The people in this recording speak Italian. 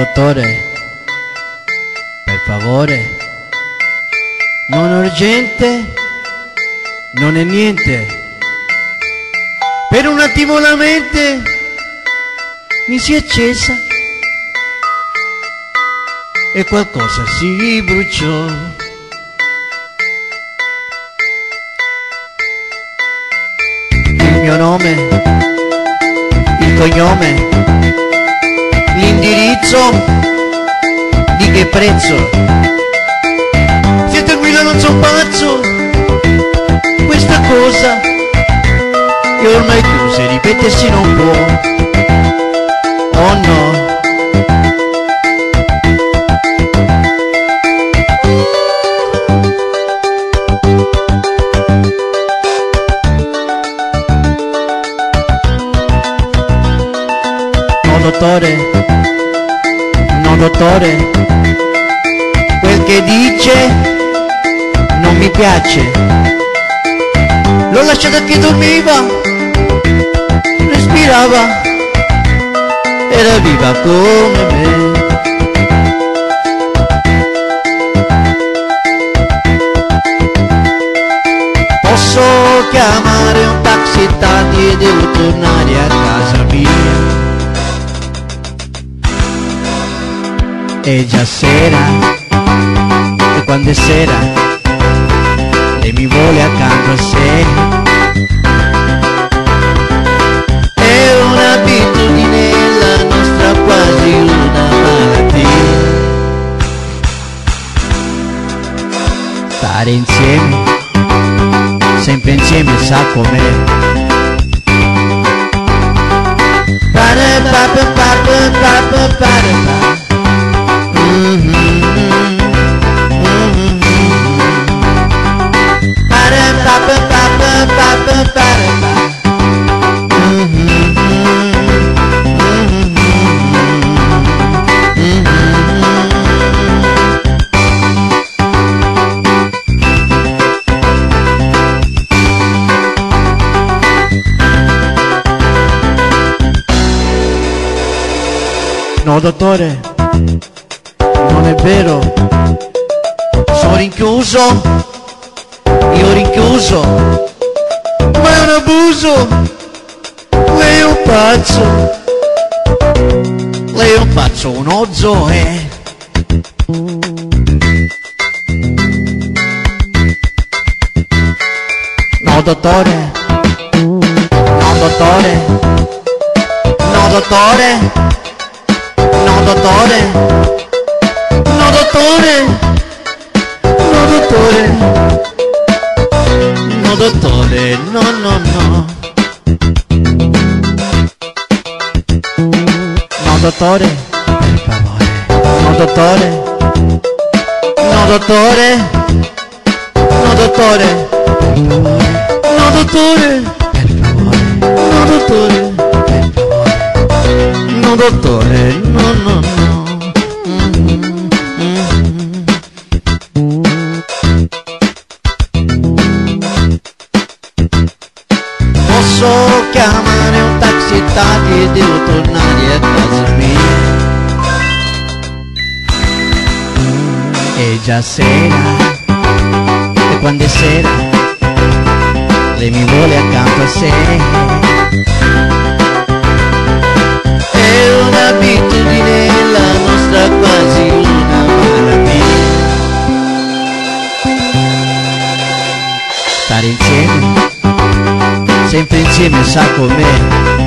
Dottore, per favore, non urgente, non è niente. Per un attimo la mente mi si è accesa e qualcosa si bruciò. Il mio nome, il cognome, l'indirizzo, di che prezzo? Stia tranquillo, non sono pazzo, questa cosa è ormai chiusa ripetersi non può. Oh no. Dottore, no dottore, quel che dice non mi piace. L'ho lasciata che dormiva, respirava, era viva come me. Posso chiamare un taxi tardi e devo tornare a casa mia. è già sera e quando è sera lei mi vuole accanto a sé è un'abitudine la nostra quasi una malattia stare insieme sempre insieme sa com'è Ba-da-ba-ba-ba-ba-ba-ba No, dottore, non è vero. Sono rinchiuso, io rinchiuso, ma è un abuso. Lei è un pazzo, lei è un pazzo, un ozzo è. No, dottore, no, dottore, no, dottore. Dottore, no dottore, no dottore, no dottore, no no no. No dottore, per favore, no dottore, no dottore, no dottore, no dottore, per favore, no dottore. No dottore, no no chiamare un taxi tardi e devo tornare a casa mia. È già sera e quando è sera lei mi vuole accanto a sé. È un'abitudine la nostra quasi una malattia. Stare insieme, sempre insieme sa com'è.